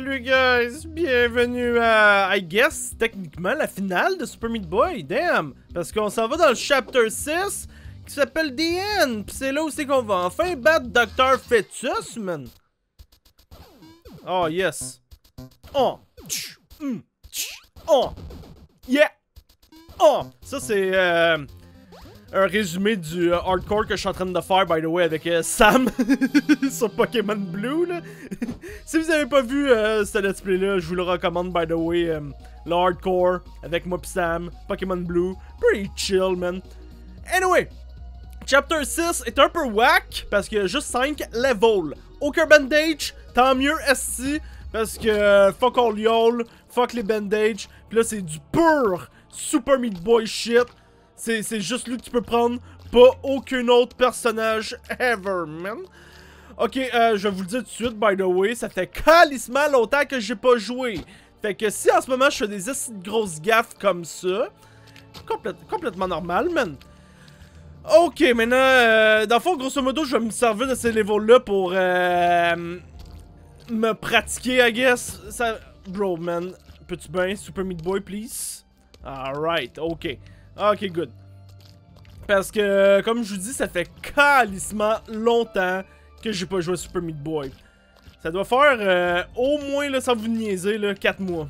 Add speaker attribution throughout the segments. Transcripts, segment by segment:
Speaker 1: Salut guys, bienvenue à, I guess, techniquement la finale de Super Meat Boy, damn! Parce qu'on s'en va dans le chapter 6 qui s'appelle The End, pis c'est là où c'est qu'on va enfin battre Dr. Fetus, man! Oh yes! Oh! Tch, Oh! Yeah! Oh! Ça c'est euh, un résumé du euh, hardcore que je suis en train de faire, by the way, avec euh, Sam sur Pokémon Blue, si vous avez pas vu euh, ce let's play là, je vous le recommande, by the way. le hardcore avec moi pis Sam, Pokémon Blue. Pretty chill, man. Anyway, Chapter 6 est un peu whack parce qu'il y a juste 5 levels. Aucun bandage, tant mieux SC parce que fuck all y'all, fuck les bandages. Pis là c'est du pur Super Meat Boy shit. C'est juste lui que tu peux prendre, pas aucun autre personnage ever, man. Ok, euh, je vous le dire tout de suite, by the way, ça fait calissement longtemps que j'ai pas joué. Fait que si en ce moment je fais des de grosses gaffes comme ça, complète- complètement normal, man. Ok, maintenant, euh, dans le fond, grosso modo, je vais me servir de ces levels-là pour euh, me pratiquer, I guess. Ça... Bro, man, peux-tu bien, Super Meat Boy, please? Alright, ok. Ok, good. Parce que, comme je vous dis, ça fait calissement longtemps que j'ai pas joué à Super Meat Boy. Ça doit faire euh, au moins, là, sans vous niaiser, là, 4 mois.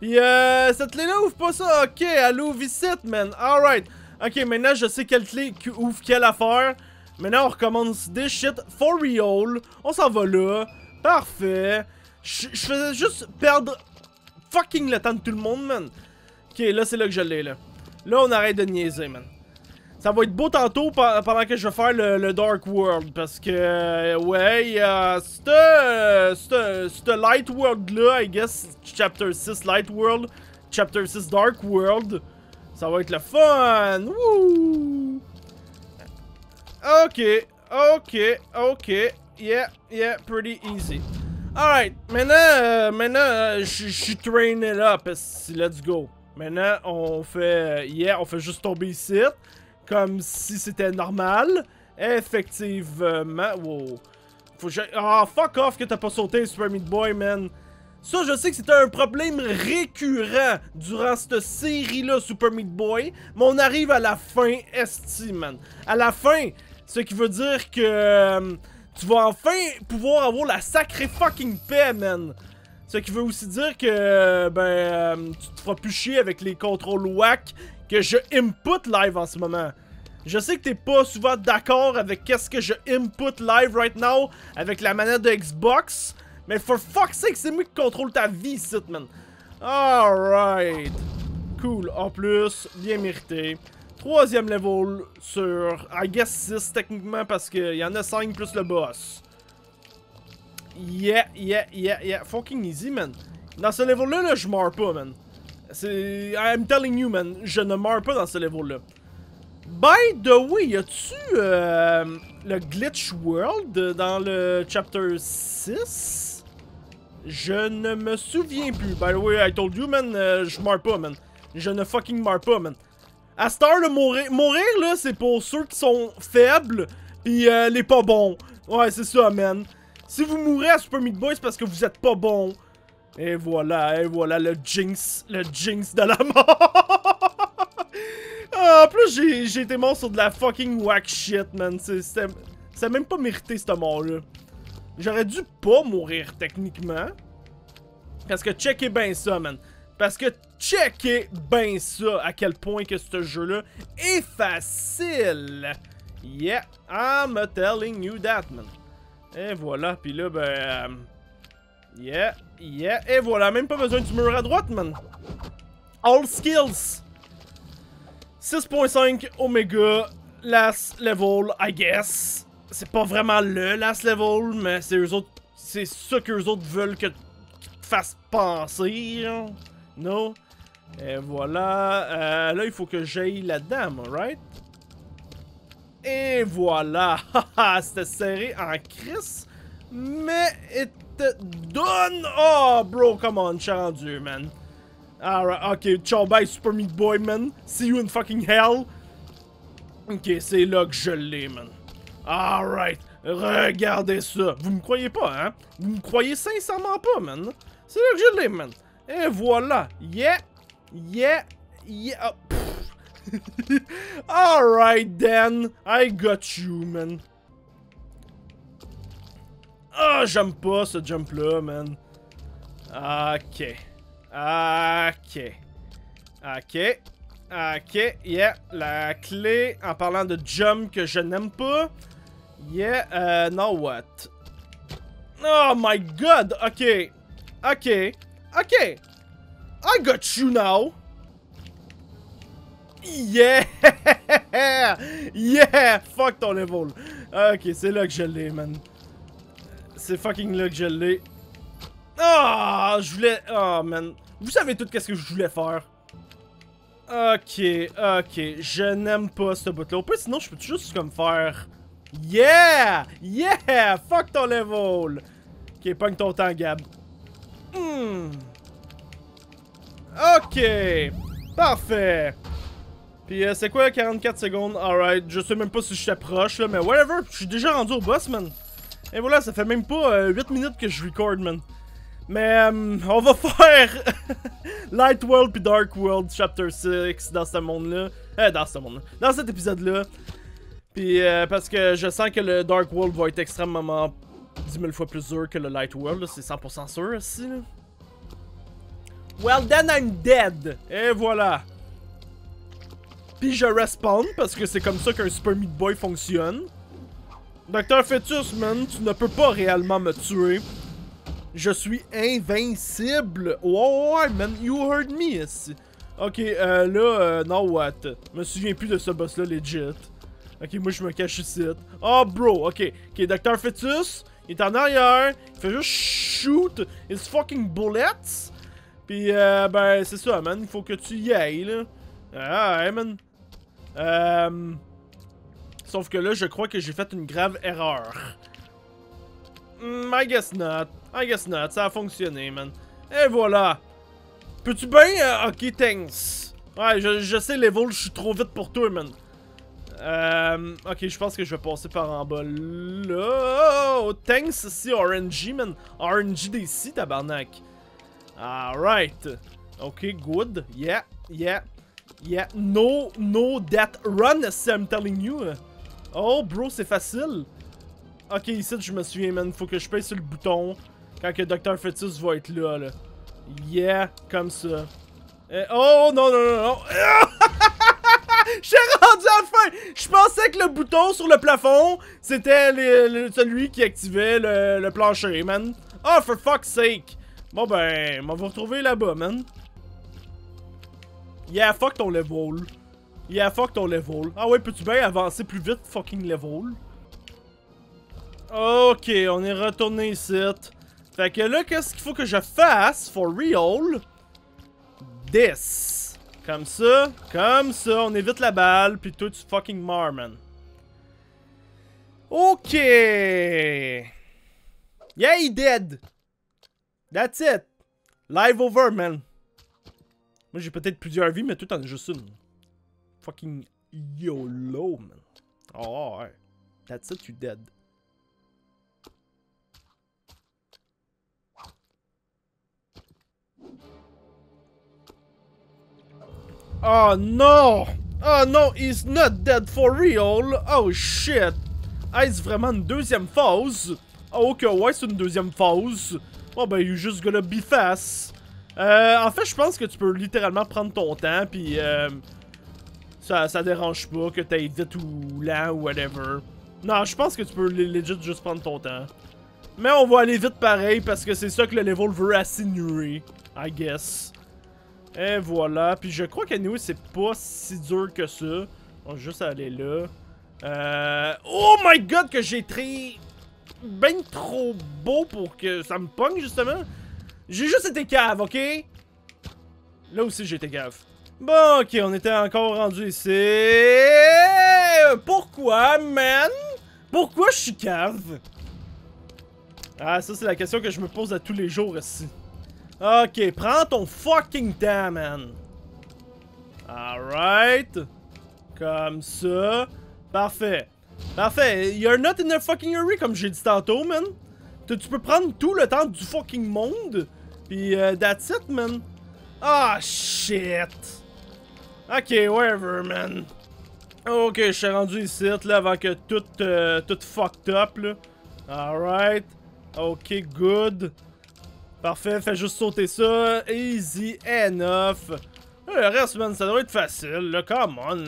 Speaker 1: Pis euh, cette clé-là ouvre pas ça. Ok, elle ouvre man. Alright. Ok, maintenant je sais quelle clé qui ouvre quelle affaire. Maintenant on recommence des shit for real. On s'en va là. Parfait. Je faisais juste perdre fucking le temps de tout le monde, man. Ok, là c'est là que je l'ai, là. Là on arrête de niaiser, man. Ça va être beau tantôt pe- pendant que je vais faire le, Dark World. Parce que, euh, ouais, il y euh, cette, cette Light World là, I guess, Chapter 6 Light World, Chapter 6 Dark World. Ça va être le fun! Woo! Ok, ok, ok. Yeah, yeah, pretty easy. Alright, maintenant, euh, maintenant, euh, je suis up, esti, let's go. Maintenant, on fait, yeah, on fait juste tomber ici, comme si c'était normal. Effectivement, wow. Faut que j'aille- Ah, fuck off que t'as pas sauté, Super Meat Boy, man. Ça, je sais que c'était un problème récurrent durant cette série-là, Super Meat Boy. Mais on arrive à la fin, esti, man. À la fin, ce qui veut dire que euh, tu vas enfin pouvoir avoir la sacrée fucking paix, man. Ce qui veut aussi dire que, ben, euh, tu te feras plus chier avec les contrôles whack que je input live en ce moment. Je sais que t'es pas souvent d'accord avec qu'est-ce que je input live right now avec la manette de Xbox, mais for fuck's sake, c'est moi qui contrôle ta vie ici, man. Alright. Cool. En plus, bien mérité. Troisième level sur, I guess 6 techniquement parce qu'il y en a 5 plus le boss. Yeah, yeah, yeah, yeah. Fucking easy, man. Dans ce level-là, là, je meurs pas, man. I'm telling you, man. Je ne meurs pas dans ce level-là. By the way, y a-tu euh, le Glitch World dans le chapter 6? Je ne me souviens plus. By the way, I told you, man, euh, je meurs pas, man. Je ne fucking meurs pas, man. À cette mourir, mourir là, c'est pour ceux qui sont faibles, pis euh, les pas bons. Ouais, c'est ça, man. Si vous mourrez à Super Meat Boy, c'est parce que vous êtes pas bon. Et voilà, et voilà le jinx, le jinx de la mort. Ah, en plus, j'ai été mort sur de la fucking whack shit, man. C'est- même pas mérité, cette mort-là. J'aurais dû pas mourir, techniquement. Parce que checkez bien ça, man. Parce que checkez bien ça, à quel point que ce jeu-là est facile. Yeah, I'm telling you that, man. Et voilà, puis là, ben... euh, Yeah, yeah, et voilà, même pas besoin du mur à droite, man. All skills. 6.5 Omega, last level, I guess. C'est pas vraiment le last level, mais c'est eux autres. C'est ça qu'eux autres veulent que te fassent penser. hein. No? Et voilà. Euh, là, il faut que j'aille là-dedans, moi, right? Et voilà. C'était serré en crise. Mais it done. Oh, bro, come on, je rendu, man. Alright, ok, ciao, bye, Super Meat Boy, man. See you in fucking hell. Ok, c'est là que je l'ai, man. Alright. Regardez ça. Vous me croyez pas, hein? Vous me croyez sincèrement pas, man. C'est là que je l'ai, man. Et voilà. Yeah. Yeah. Yeah. Alright, then. I got you, man. Ah, oh, j'aime pas ce jump-là, man. Ok. Ok. Ok. Ok, yeah. La clé, en parlant de jump que je n'aime pas. Yeah, uh, now what? Oh my god! Ok. Ok. Ok. I got you now! Yeah! Yeah! Fuck ton level! Ok, c'est là que je l'ai, man. C'est fucking là que je l'ai. Ah! Oh, je voulais... Oh, man. Vous savez tout qu'est-ce que je voulais faire. Ok, ok. Je n'aime pas ce bout-là. Au sinon, je peux juste comme faire... Yeah! Yeah! Fuck ton level! Ok, pogne ton temps, Gab. Hmm. Ok. Parfait. Puis euh, c'est quoi 44 secondes? Alright, je sais même pas si je t'approche là, mais whatever, je suis déjà rendu au boss, man. Et voilà, ça fait même pas euh, 8 minutes que je record, man. Mais euh, on va faire Light World puis Dark World Chapter 6 dans ce monde-là. Euh, dans ce monde-là. Dans cet épisode-là. Puis euh, parce que je sens que le Dark World va être extrêmement 10 000 fois plus dur que le Light World, c'est 100% sûr. Là. Well then I'm dead! Et voilà! Puis je respawn parce que c'est comme ça qu'un Super Meat Boy fonctionne. Docteur Fetus, man, tu ne peux pas réellement me tuer. Je suis invincible. Ouais, ouais, man, you heard me ici. Ok, euh, là, euh, now what? Je me souviens plus de ce boss-là, legit. Ok, moi je me cache ici. Oh, bro, ok. Ok, Docteur Fetus, il est en arrière. Il fait juste shoot his fucking bullets. Puis, euh, ben, c'est ça, man. Il faut que tu y ailles, là. Ah, man. Euh... Sauf que là, je crois que j'ai fait une grave erreur. Mm, I guess not. I guess not. Ça a fonctionné, man. Et voilà. Peux-tu bien... Euh, ok, thanks. Ouais, je, je sais, level, je suis trop vite pour toi, man. Euh, ok, je pense que je vais passer par en bas là. Oh, thanks, si RNG, man. RNG DC, tabarnak. Alright. Ok, good. Yeah, yeah. Yeah, no, no that run, I'm telling you. Oh, bro, c'est facile. Ok, ici, je me souviens, man. Faut que je paye sur le bouton quand que Dr. Fetus va être là, là. Yeah, comme ça. Eh, oh, non, non, non, non. J'ai rendu à la fin! Je pensais que le bouton sur le plafond, c'était celui qui activait le, le plancher, man. Oh, for fuck's sake! Bon ben, on va vous retrouver là-bas, man. Yeah, fuck ton level. Yeah, fuck ton level. Ah ouais, peux-tu bien avancer plus vite, fucking level? Ok, on est retourné ici. Fait que là, qu'est-ce qu'il faut que je fasse, for real? This. Comme ça, comme ça, on évite la balle, puis tout tu fucking meurs, man. Ok. Yeah, he dead. That's it. Live over, man. Moi, j'ai peut-être plusieurs vies, mais tout en juste une. Fucking YOLO, man. Oh, ouais. That's it, you dead. Oh no! Oh no, he's not dead for real! Oh shit! Est-ce vraiment une deuxième phase? Oh ok, ouais, c'est une deuxième phase. Oh ben, you just gonna be fast. Euh, en fait, je pense que tu peux littéralement prendre ton temps, puis euh, ça, ça dérange pas que t'ailles vite ou lent ou whatever. Non, je pense que tu peux legit juste prendre ton temps. Mais on va aller vite pareil, parce que c'est ça que le level veut assigner, I guess. Et voilà, puis je crois qu'anyway, c'est pas si dur que ça. On va juste aller là. Euh... Oh my god, que j'ai très... Ben trop beau pour que ça me pogne, justement. J'ai juste été cave, ok? Là aussi, j'ai été cave. Bon, ok, on était encore rendu ici. Pourquoi, man? Pourquoi je suis cave? Ah, ça, c'est la question que je me pose à tous les jours ici. Ok, prends ton fucking temps, man. Alright. Comme ça. Parfait. Parfait. You're not in a fucking hurry, comme j'ai dit tantôt, man. Tu, tu peux prendre tout le temps du fucking monde. Puis, euh, that's it, man. Ah, shit. Ok, whatever, man. Ok, je suis rendu ici, là, avant que tout, euh, tout fucked up, là. Alright. Ok, good. Parfait, fais juste sauter ça. Easy enough. Le reste, man, ça devrait être facile, là. Come on.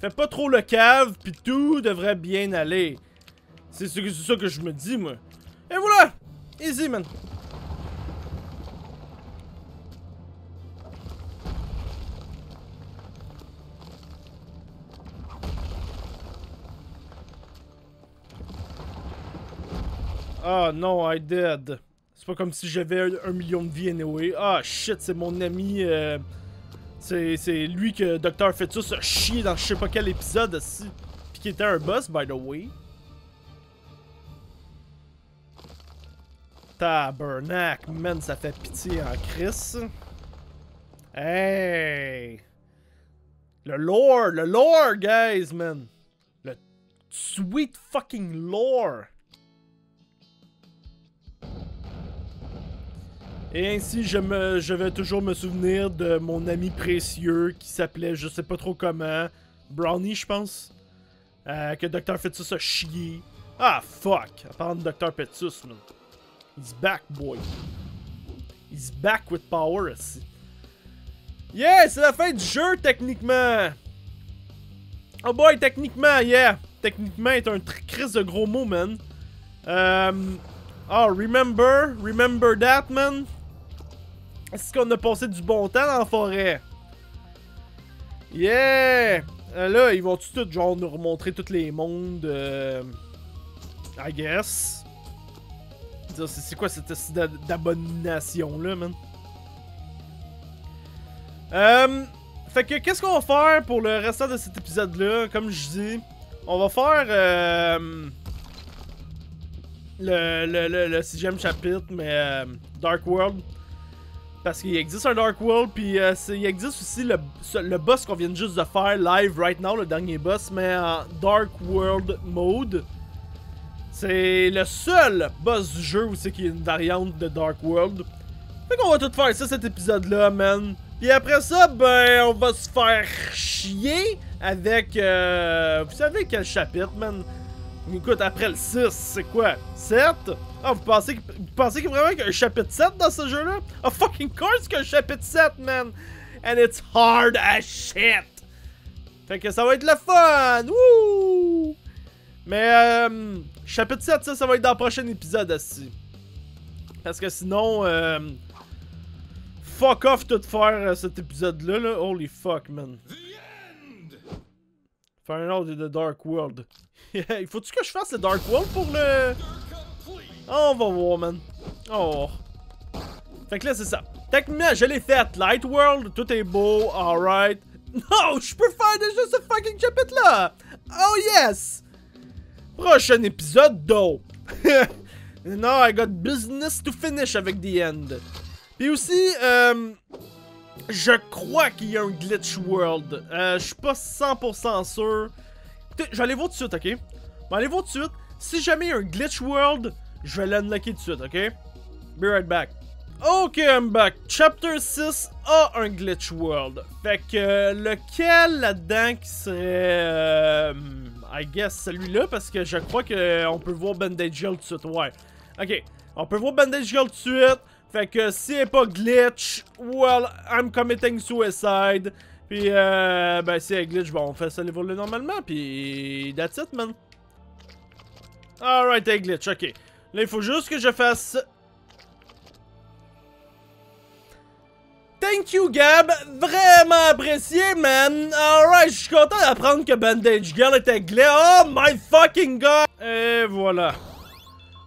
Speaker 1: Fais pas trop le cave, puis tout devrait bien aller. C'est ça que je me dis, moi. Et voilà! Easy, man. Ah non, I did. C'est pas comme si j'avais un, million de vies anyway. Ah shit, c'est mon ami. Euh, c'est lui que Dr. Fetus a chié dans je sais pas quel épisode aussi. Qui était un boss, by the way. Tabernacle, man, ça fait pitié en Chris. Hey! Le lore, le lore, guys, man! Le sweet fucking lore! Et ainsi, je, me, je vais toujours me souvenir de mon ami précieux qui s'appelait, je sais pas trop comment, Brownie, je pense. Euh, que Dr. Fetus a chié. Ah, fuck! À part de Dr. Fetus, man. He's back, boy. He's back with power, aussi. Yeah, c'est la fin du jeu, techniquement! Oh boy, techniquement, yeah! Techniquement est un crise de gros mot, man. Oh, remember? Remember that, man? Est-ce qu'on a passé du bon temps dans la forêt? Yeah! Euh, là, ils vont tout genre nous remontrer tous les mondes. Euh, I guess? C'est quoi cette d'abomination là, man? Euh, fait que qu'est-ce qu'on va faire pour le restant de cet épisode-là? Comme je dis, on va faire le, le, le, sixième chapitre, mais euh, Dark World. Parce qu'il existe un Dark World, puis euh, il existe aussi le, le boss qu'on vient juste de faire live right now, le dernier boss, mais en Dark World mode. C'est le seul boss du jeu où c'est qu'il y a une variante de Dark World. Fait qu'on va tout faire ça cet épisode-là, man. Puis après ça, ben, on va se faire chier avec... Euh, vous savez quel chapitre, man? Écoute, après le 6, c'est quoi? 7? Ah, vous pensez, vous pensez qu'il y a vraiment un chapitre 7 dans ce jeu-là? Ah, fucking course qu'il y a un chapitre 7, man! And it's hard as shit! Fait que ça va être le fun! Wouh! Mais, euh, chapitre 7, ça, ça va être dans le prochain épisode aussi. Parce que sinon, euh, fuck off tout faire euh, cet épisode-là, là. Holy fuck, man. Final de The Dark World. Il faut-tu que je fasse le Dark World pour le... Oh, on va voir, man. Oh. Fait que là, c'est ça. Techniquement, je l'ai fait. Light World, tout est beau, alright. Non, je peux faire déjà ce fucking chapitre-là. Oh, yes. Prochain épisode, though. non, I got business to finish avec The End. Puis aussi, euh, je crois qu'il y a un glitch world. Euh, je suis pas 100% sûr. Écoutez, je vais aller voir tout de suite, ok? Je vais aller voir tout de suite. Si jamais il y a un glitch world, je vais l'unlocker tout de suite, ok? Be right back. Ok, I'm back. Chapter 6 a un glitch world. Fait que lequel là-dedans qui serait... Euh, I guess celui-là, parce que je crois qu'on peut voir Bandage Girl tout de suite. Ouais. Ok, on peut voir Bandage Girl tout de suite. Fait que si elle est pas glitch, well, I'm committing suicide. Puis, euh, ben, si elle glitch, bon, on fait ça niveau normalement. Puis, that's it, man. Alright, elle glitch, ok. Là, il faut juste que je fasse... Thank you, Gab. Vraiment apprécié, man. Alright, je suis content d'apprendre que Bandage Girl était glitch. Oh my fucking god. Et voilà.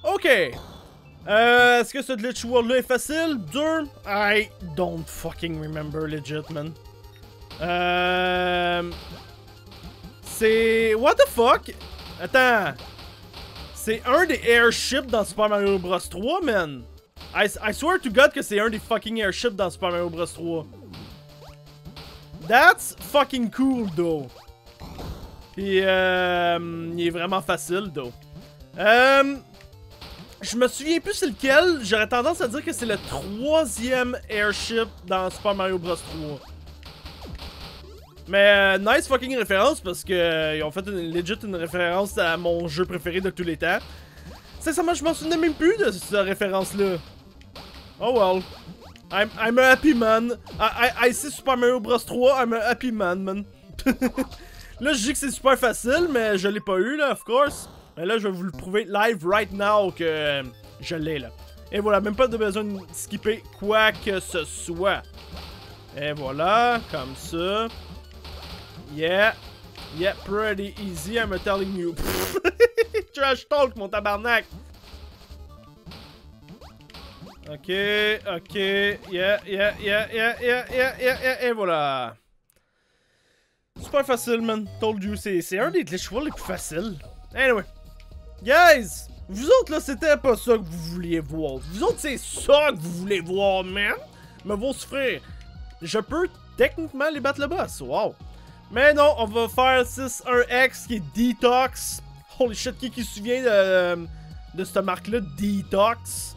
Speaker 1: Ok. Euh, Est-ce que ce glitch world là est facile? Dur? I don't fucking remember legit, man. Euh... C'est... What the fuck? Attends. C'est un des airships dans Super Mario Bros 3, man. I, swear to God que c'est un des fucking airships dans Super Mario Bros 3. That's fucking cool, though. Puis, euh, il est vraiment facile, though. Euh, je me souviens plus c'est lequel. J'aurais tendance à dire que c'est le troisième airship dans Super Mario Bros 3. Mais euh, nice fucking référence parce que euh, ils ont fait une, legit une référence à mon jeu préféré de tous les temps. Sincèrement, je m'en souvenais même plus de cette référence-là. Oh well. I'm, I'm a happy man. I, I, I see Super Mario Bros 3, I'm a happy man, man. là, je dis que c'est super facile, mais je l'ai pas eu, là, of course. Mais là, je vais vous le prouver live right now que euh, je l'ai, là. Et voilà, même pas de besoin de skipper quoi que ce soit. Et voilà, comme ça. Yeah. Yeah, pretty easy, I'm telling you. Trash talk, mon tabarnak. Ok, ok, yeah, yeah, yeah, yeah, yeah, yeah, yeah, yeah, et voilà. Super facile, man. Told you, c'est un des glitch les plus faciles. Anyway. Guys, vous autres, là, c'était pas ça que vous vouliez voir. Vous autres, c'est ça que vous voulez voir, man. Mais vos frères, je peux techniquement les battre le boss. Wow. Mais non, on va faire 6-1-X qui est Detox. Holy shit, qui qui se souvient de, de cette marque-là, Detox?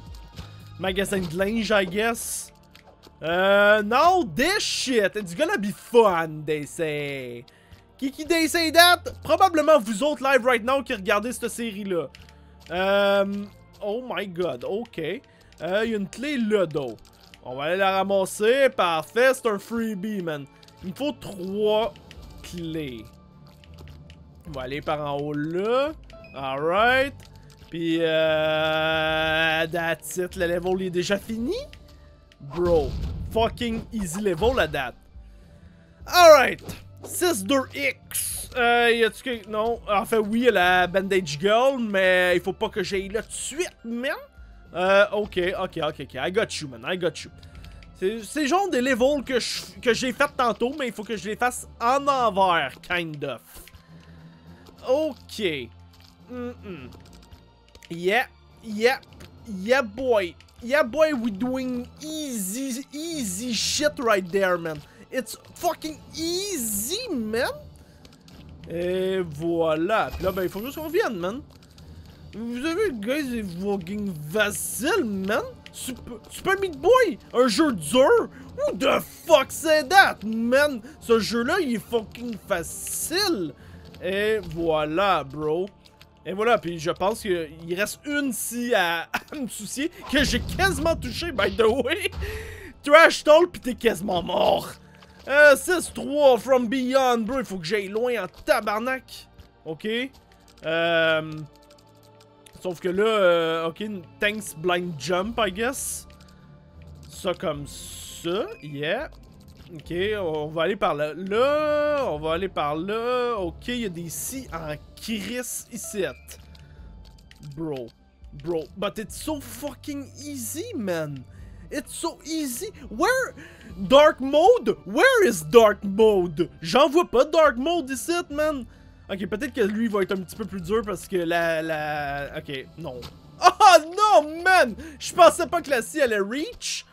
Speaker 1: Magasin de linge, I guess. Uh, no, this shit, it's gonna be fun, they say. Qui qui they say that? Probablement vous autres live right now qui regardez cette série-là. Um, oh my god, ok. Il uh, y a une clé là, d'eau. On va aller la ramasser, parfait, c'est un freebie, man. Il me faut trois On va aller par en haut là. Alright. Puis, euh... That's it. Le level est déjà fini? Bro. Fucking easy level, la date. Alright. 6-2-X. Euh, y a-tu que... Non. En fait, oui, la Bandage Girl, mais il faut pas que j'aille là tout de suite, man. Euh, ok, ok, ok, ok. I got you, man. I got you. C'est genre des levels que j'ai fait tantôt, mais il faut que je les fasse en envers, kind of. Ok. Mm -mm. Yeah, yeah, yeah boy. Yeah boy, we doing easy, easy shit right there, man. It's fucking easy, man. Et voilà. Puis là, ben, il faut juste qu'on vienne, man. Vous avez, guys, c'est fucking facile, man. Super, Super Meat Boy, un jeu dur? Who the fuck c'est that, man? Ce jeu-là, il est fucking facile. Et voilà, bro. Et voilà, puis je pense qu'il reste une si à, me soucier, que j'ai quasiment touché, by the way. Trash Talk, pis t'es quasiment mort. Euh, 6-3 from Beyond, bro, il faut que j'aille loin en tabarnak. Ok. Euh... Sauf que là, euh, ok, thanks blind jump, I guess. Ça comme ça, yeah. Ok, on va aller par là. Là, on va aller par là. Ok, il y a des si en crise ici. Bro, bro, but it's so fucking easy, man. It's so easy. Where... Dark mode? Where is dark mode? J'en vois pas dark mode ici, man. Ok, peut-être que lui va être un petit peu plus dur parce que la... la... Ok, non. Oh non, man! Je pensais pas que la scie allait reach.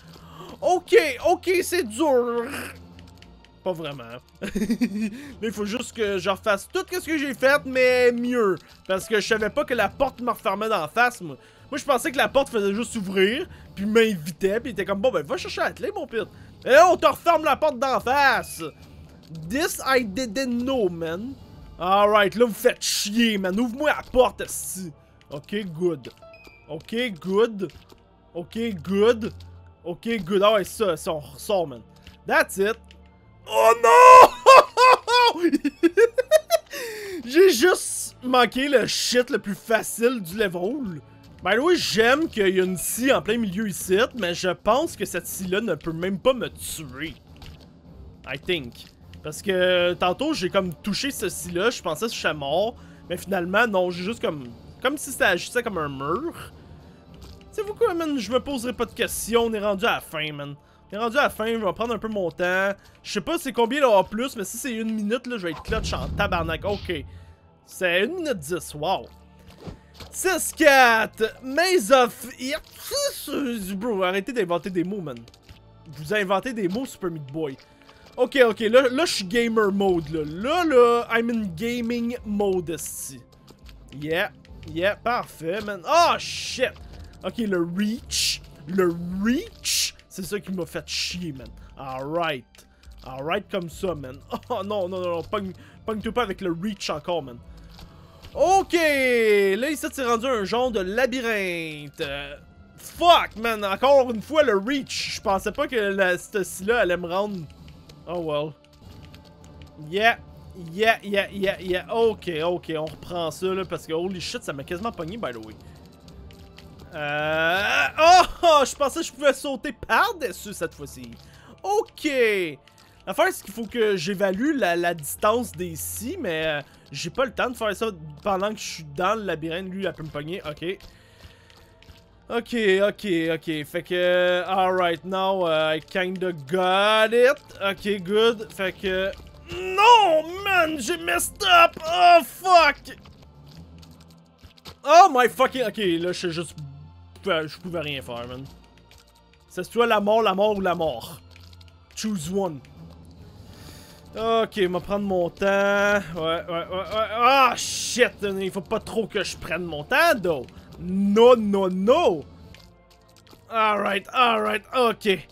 Speaker 1: Ok, ok, c'est dur. Pas vraiment. mais il faut juste que je refasse tout ce que j'ai fait, mais mieux. Parce que je savais pas que la porte me refermait d'en face, moi. Moi, je pensais que la porte faisait juste s'ouvrir, puis m'invitait, puis il était comme, bon, ben, va chercher la clé, mon pit. Et on te referme la porte d'en face. This I didn't know, man. Alright, là, vous faites chier, man. Ouvre-moi la porte, ici. Ok, good. Ok, good. Ok, good. Ok, good. Ah ouais, ça, ça, on ressort, man. That's it. Oh non! J'ai juste manqué le shit le plus facile du level. By the way, j'aime qu'il y a une scie en plein milieu ici, mais je pense que cette scie-là ne peut même pas me tuer. I think. Parce que tantôt, j'ai comme touché ceci-là, je pensais que je serais mort. Mais finalement, non, j'ai juste comme... Comme si ça agissait comme un mur. C'est vous quoi, man? Je me poserai pas de questions, on est rendu à la fin, man. On est rendu à la fin, je vais prendre un peu mon temps. Je sais pas c'est combien là en plus, mais si c'est une minute, là, je vais être clutch en tabarnak. Ok. C'est une minute 10, wow. 6-4, Maze of. Bro, arrêtez d'inventer des mots, man. Vous inventez des mots, Super Meat Boy. Ok, ok, là, là je suis gamer mode, là. Là, là, I'm in gaming mode, ici. Yeah, yeah, parfait, man. Oh, shit! Ok, le reach, le reach, c'est ça qui m'a fait chier, man. Alright. Alright comme ça, man. Oh, non, non, non, non, pogne-toi pas avec le reach encore, man. Ok, là, ici, c'est rendu un genre de labyrinthe. fuck, man, encore une fois, le reach. Je pensais pas que cette là allait me rendre Oh well. Yeah. Yeah, yeah, yeah, yeah. Ok, ok, on reprend ça là parce que holy shit, ça m'a quasiment pogné by the way. Euh... Oh, oh, je pensais que je pouvais sauter par-dessus cette fois-ci. Ok. L'affaire, c'est qu'il faut que j'évalue la, distance des mais euh, j'ai pas le temps de faire ça pendant que je suis dans le labyrinthe. Lui, a pu me pogner. Ok. Ok, ok, ok. Fait que... Alright, now uh, I kinda got it. Ok, good. Fait que... Non, man! J'ai messed up! Oh, fuck! Oh my fucking... Ok, là, je juste... Je pouvais rien faire, man. C'est soit la mort, la mort ou la mort. Choose one. Ok, on va prendre mon temps. Ouais, ouais, ouais, ouais. Ah, shit! Il faut pas trop que je prenne mon temps, though. No, no, no! Alright, alright, ok.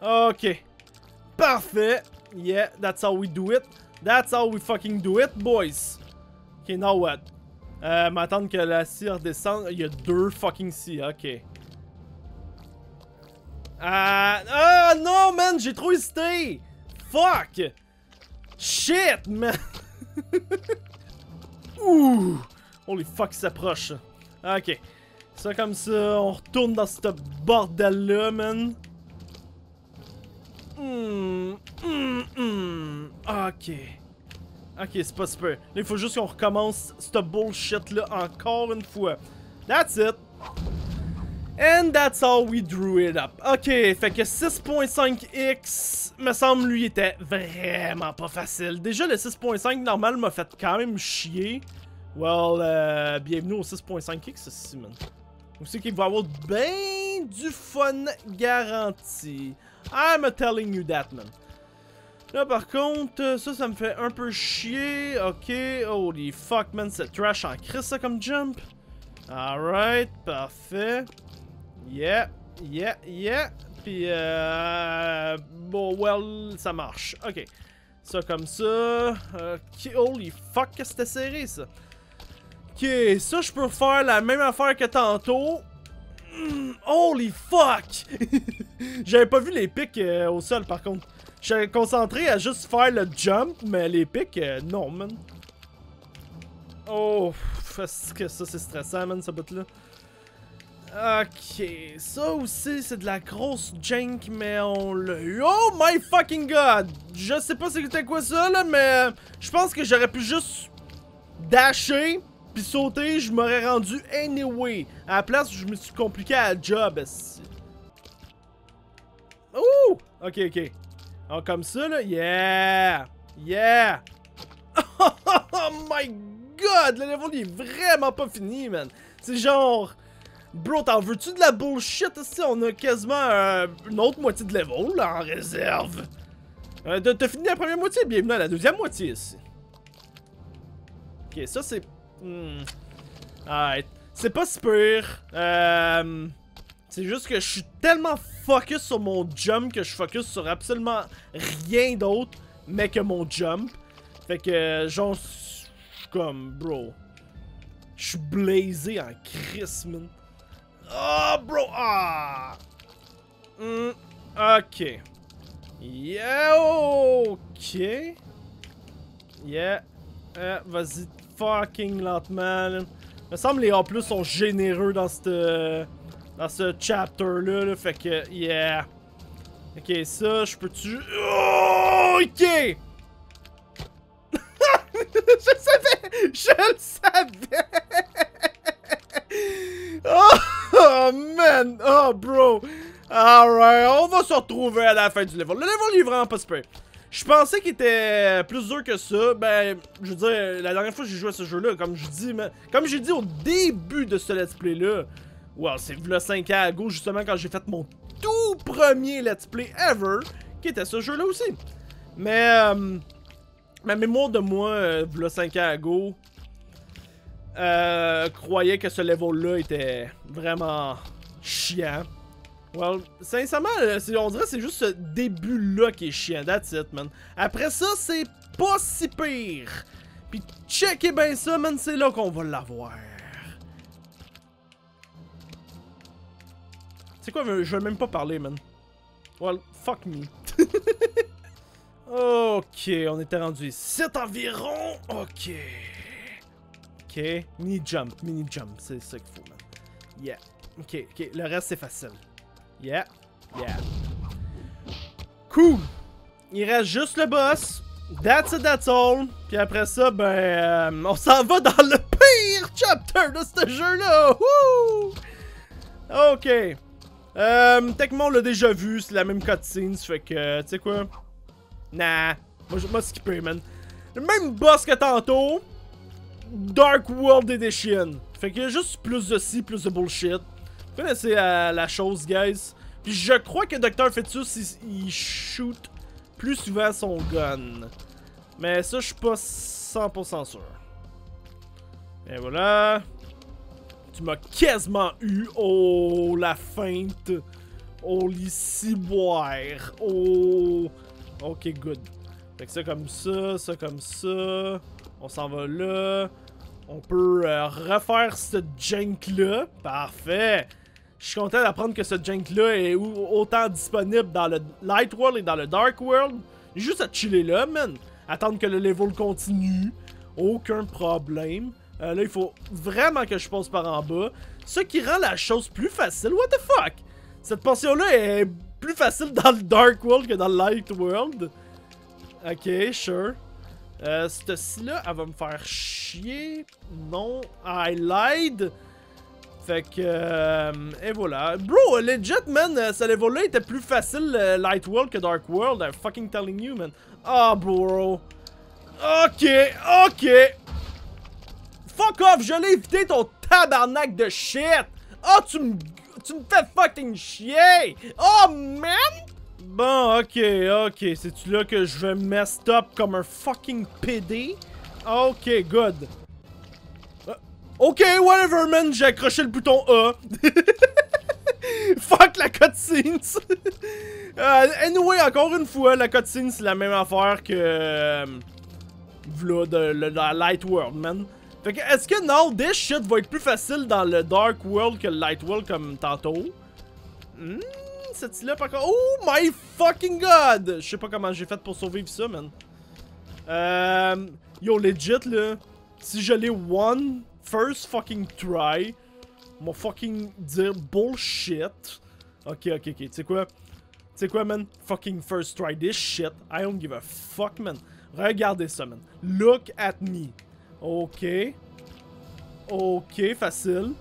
Speaker 1: Ok. Parfait. Yeah, that's how we do it. That's how we fucking do it, boys. Ok, now what? Euh, m'attendre que la scie redescende. Il y a deux fucking scies, ok. Ah, ah non, man, j'ai trop hésité. Fuck. Shit, man. Ouh. Holy fuck, il s'approche. Ok. Ça comme ça, on retourne dans ce bordel-là, man. Hmm, hmm, hmm. Ok. Ok, c'est pas super. Là, il faut juste qu'on recommence ce bullshit-là encore une fois. That's it. And that's how we drew it up. Ok, fait que 6.5x, me semble, lui, était vraiment pas facile. Déjà, le 6.5 normal m'a fait quand même chier. Well, euh, bienvenue au 6.5x, ici, man. Vous savez qu'il va avoir bien du fun garanti. I'm telling you that, man. Là, par contre, ça, ça me fait un peu chier. Ok, holy fuck, man, c'est trash en crise, ça, comme jump. Alright, parfait. Yeah, yeah, yeah. Puis, euh... Bon, well, ça marche. Ok. Ça comme ça. Ok, holy fuck, c'était serré, ça? Ok, ça je peux faire la même affaire que tantôt. Hmm, holy fuck! J'avais pas vu les pics euh, au sol par contre. J'étais concentré à juste faire le jump, mais les pics, euh, non, man. Oh, est-ce que ça c'est stressant, man, ce bout-là. Ok, ça aussi c'est de la grosse jank, mais on l'a eu. Oh my fucking god! Je sais pas c'était quoi ça, là, mais je pense que j'aurais pu juste dasher puis sauter, je m'aurais rendu anyway. À la place, je me suis compliqué à la job. Ouh! Ok, ok. Alors, comme ça, là. Yeah! Yeah! oh my god! Le level, est vraiment pas fini, man. C'est genre... Bro, t'en veux-tu de la bullshit? Ici, on a quasiment euh, une autre moitié de level, là, en réserve. Euh, T'as fini la première moitié? Bienvenue à la deuxième moitié, ici. Ok, ça, c'est Hmm. C'est pas super. Euh, c'est juste que je suis tellement focus sur mon jump que je focus sur absolument rien d'autre mais que mon jump. Fait que, genre, comme, bro. Je suis blasé en Chris, man. Oh, bro! Ah! Hmm, ok. Yeah, ok. Yeah. Euh, vas-y, fucking lentement. Là. me semble les A+, sont généreux dans cette... Dans ce chapter-là, là, fait que, yeah. Ok, ça, je peux-tu... Oh, ok! je savais! Je le savais! oh, oh, man! Oh, bro! Alright, on va se retrouver à la fin du level. Le level est vraiment pas super. Je pensais qu'il était plus dur que ça. Ben, je veux dire, la dernière fois que j'ai joué à ce jeu-là, comme je dis, comme j'ai dit au début de ce let's play-là, wow, c'est le 5 ans à gauche, justement, quand j'ai fait mon tout premier let's play ever, qui était ce jeu-là aussi. Mais, euh, ma mémoire de moi, euh, v'là 5 ans ago, euh, croyait que ce level-là était vraiment chiant. Well, sincèrement, euh, on dirait que c'est juste ce début-là qui est chiant. That's it, man. Après ça, c'est pas si pire. Puis checkez bien ça, man, c'est là qu'on va l'avoir. C'est quoi, je vais même pas parler, man. Well, fuck me. ok, on était rendu ici environ. Ok. Ok, mini jump, mini jump, c'est ça qu'il faut, man. Yeah. Ok, ok, le reste c'est facile. Yeah, yeah. Cool. Il reste juste le boss. That's it, that's all. Puis après ça, ben, euh, on s'en va dans le pire chapter de ce jeu-là. Ok. Euh, techniquement, on l'a déjà vu, c'est la même cutscene, fait que, tu sais quoi? Nah, moi je skipper, man. Le même boss que tantôt, Dark World Edition. Fait qu'il y a juste plus de ci, plus de bullshit. Connaissez euh, la chose, guys? Puis je crois que Dr. Fetus, il, il shoot plus souvent son gun. Mais ça, je suis pas 100% sûr. Et voilà. Tu m'as quasiment eu. Oh, la feinte. Oh, les ciboires. Oh. Ok, good. Fait que ça comme ça, ça comme ça. On s'en va là. On peut euh, refaire ce jank-là. Parfait. Je suis content d'apprendre que ce jank-là est au- autant disponible dans le Light World et dans le Dark World. Juste à chiller là, man. Attendre que le level continue. Aucun problème. Euh, là, il faut vraiment que je passe par en bas. Ce qui rend la chose plus facile. What the fuck? Cette portion-là est plus facile dans le Dark World que dans le Light World. Ok, sure. Euh, cette ci-là, elle va me faire chier. Non, I lied. Fait que... euh, et voilà. Bro, legit, man, euh, ce level-là était plus facile euh, Light World que Dark World. I'm fucking telling you, man. Ah, bro. Ok, ok. Fuck off, je l'ai évité ton tabarnak de shit. Oh, tu me... Tu me fais fucking chier. Oh, man. Bon, ok, ok. C'est-tu là que je vais messed up comme un fucking PD? Ok, good. Ok, whatever, man. J'ai accroché le bouton A. Fuck la cutscene. euh, anyway, encore une fois, la cutscene, c'est la même affaire que... euh, V'là, de, la Light World, man. Fait que, est-ce que now, this shit va être plus facile dans le Dark World que le Light World comme tantôt? Hmm, cette là par contre. Oh my fucking god! Je sais pas comment j'ai fait pour survivre ça, man. Euh, yo, legit, là. Si je l'ai one first fucking try, mon fucking dire bullshit. Ok, ok, ok. Tu sais quoi? Tu sais quoi, man? Fucking first try this shit. I don't give a fuck, man. Regardez ça, man. Look at me. Ok. Ok, facile.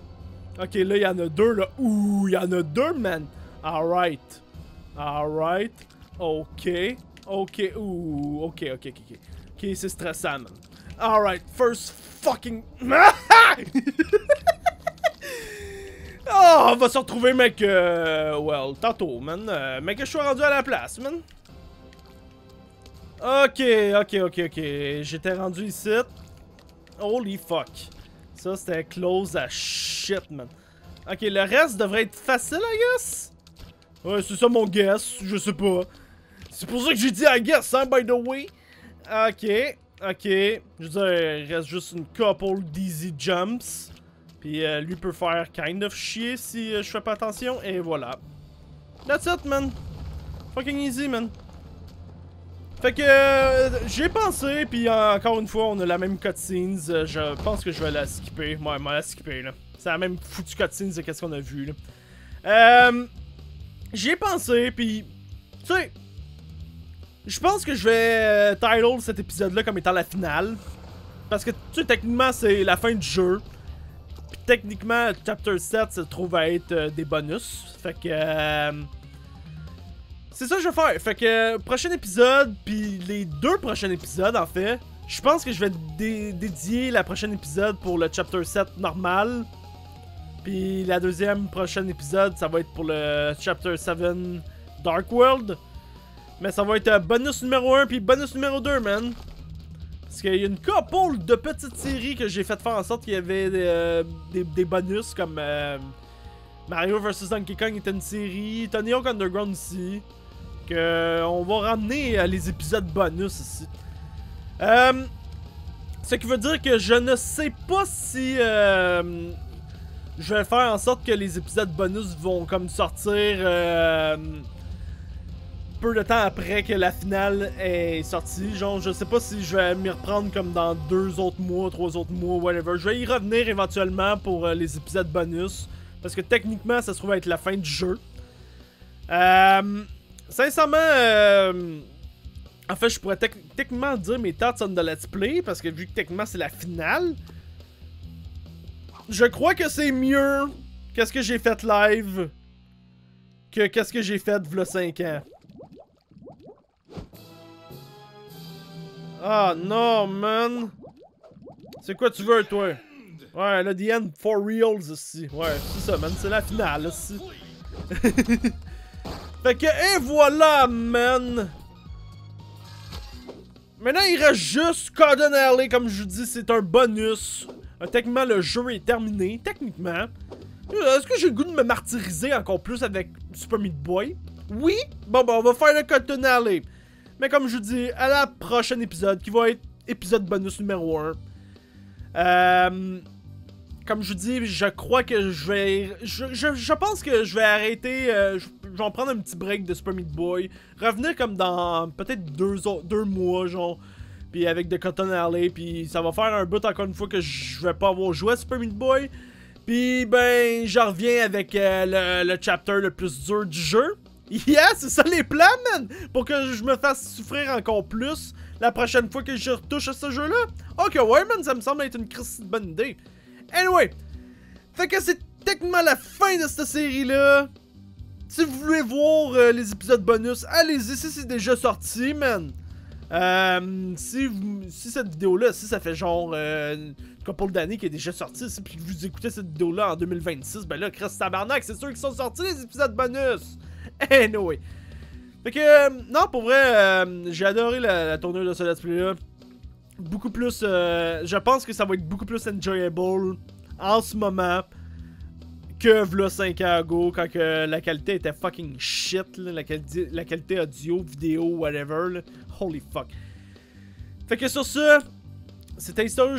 Speaker 1: Ok, là, il y en a deux, là. Ouh, il y en a deux, man. Alright. Alright. Ok. Ok. Ouh. Ok, ok, ok, ok. Ok, c'est stressant, man. Alright. First fucking. oh, on va se retrouver, mec. Euh, well, tantôt, man. Euh, que je sois rendu à la place, man. Ok, ok, ok, ok. J'étais rendu ici. Holy fuck. Ça, c'était close à shit, man. Ok, le reste devrait être facile, I guess? Ouais, c'est ça mon guess. Je sais pas. C'est pour ça que j'ai dit I guess, hein, by the way. Ok, ok. Je veux dire, il reste juste une couple d'easy jumps. Puis euh, lui peut faire kind of chier si euh, je fais pas attention. Et voilà. That's it, man. Fucking easy, man. Fait que euh, j'ai pensé, puis euh, encore une fois, on a la même cutscenes. je pense que je vais la skipper. Ouais, moi la skipper là. C'est la même foutue cutscenes de qu'est-ce qu'on a vu là. J'ai pensé, puis tu sais, je pense que je vais euh, title cet épisode-là comme étant la finale, parce que tu sais techniquement c'est la fin du jeu. Puis techniquement, chapter 7 se trouve à être euh, des bonus. Fait que euh, c'est ça que je vais faire. Fait que prochain épisode, puis les deux prochains épisodes en fait, je pense que je vais dé- dédier la prochaine épisode pour le chapter 7 normal. Puis la deuxième prochaine épisode, ça va être pour le chapter 7 Dark World. Mais ça va être euh, bonus numéro 1 puis bonus numéro 2, man. Parce qu'il y a une couple de petites séries que j'ai fait faire en sorte qu'il y avait des, euh, des, bonus comme euh, Mario vs Donkey Kong était une série, Tony Hawk Underground aussi. Que on va ramener les épisodes bonus ici. Ce qui veut dire que je ne sais pas si je vais faire en sorte que les épisodes bonus vont comme sortir peu de temps après que la finale est sortie. Genre, je sais pas si je vais m'y reprendre comme dans deux autres mois, trois autres mois, whatever. Je vais y revenir éventuellement pour euh, les épisodes bonus. Parce que techniquement, ça se trouve être la fin du jeu. Euh, sincèrement, euh, en fait, je pourrais tec- techniquement dire mes thoughts on the let's play. Parce que vu que techniquement c'est la finale, je crois que c'est mieux qu'est-ce que j'ai fait live que qu'est-ce que j'ai fait v'là 5 ans. Ah non, man. C'est quoi tu veux, toi? Ouais, là, the end for reals ici. Ouais, c'est ça, man. C'est la finale, ici. fait que, et voilà, man. Maintenant, il reste juste Cotton Alley, comme je vous dis, c'est un bonus. Euh, techniquement, le jeu est terminé, techniquement. Euh, Est-ce que j'ai le goût de me martyriser encore plus avec Super Meat Boy? Oui? Bon, ben, on va faire le Cotton Alley. Mais comme je vous dis, à la prochaine épisode, qui va être épisode bonus numéro 1. Euh, comme je vous dis, je crois que je vais. Je, je- je pense que je vais arrêter. euh, je, vais en prendre un petit break de Super Meat Boy. Revenir comme dans peut-être deux, deux mois, genre. Puis avec The Cotton Alley. Puis ça va faire un bout encore une fois que je vais pas avoir joué à Super Meat Boy. Puis ben, je reviens avec euh, le, le chapter le plus dur du jeu. Yeah, c'est ça les plans, man! Pour que je me fasse souffrir encore plus la prochaine fois que je retouche à ce jeu-là. Ok, ouais, man, ça me semble être une crise de bonne idée. Anyway, fait que c'est techniquement la fin de cette série-là. Si vous voulez voir euh, les épisodes bonus, allez-y, si c'est déjà sorti, man. Euh, si, si cette vidéo-là, si ça fait genre euh, une couple d'années qu'elle est déjà sortie, si, puis vous écoutez cette vidéo-là en 2026, ben là, Chris Tabarnak, c'est sûr qu'ils sont sortis les épisodes bonus. Anyway. Fait que, euh, non, pour vrai, euh, j'ai adoré la, tournure de ce let's play-là. Beaucoup plus, euh, je pense que ça va être beaucoup plus enjoyable en ce moment que v'là 5 ans ago, quand la qualité était fucking shit, la, quali- la qualité audio, vidéo, whatever. Holy fuck. Fait que sur ce, c'était Histoire.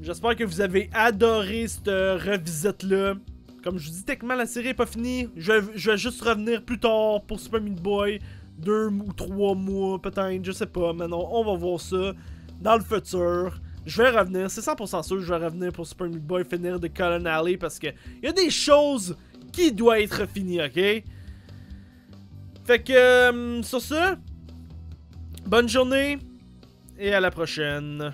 Speaker 1: J'espère que vous avez adoré cette revisite-là. Comme je vous dis, techniquement, la série est pas finie. Je vais, juste revenir plus tard pour Super Meat Boy. Deux ou trois mois, peut-être, je sais pas. Mais non, on va voir ça dans le futur. Je vais revenir, c'est 100% sûr, je vais revenir pour Super Meat Boy, finir de Colin Alley parce que il y a des choses qui doivent être finies, ok? Fait que, euh, sur ce, bonne journée et à la prochaine.